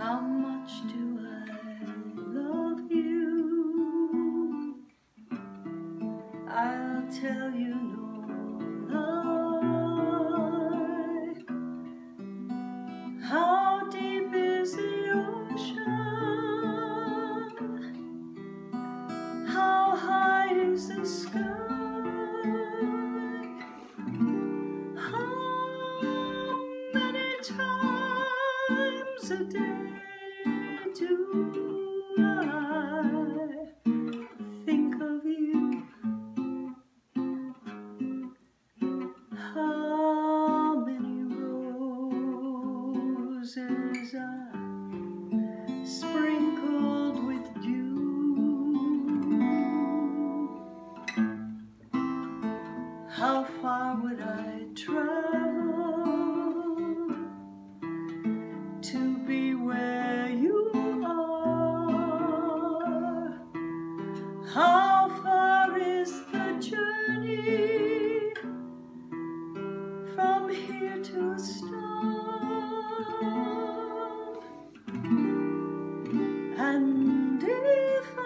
How much do I love you? I'll tell you no lie. How deep is the ocean? How high is the sky? How many times a day do I think of you. How many roses are sprinkled with dew? How far would I travel? wonderful.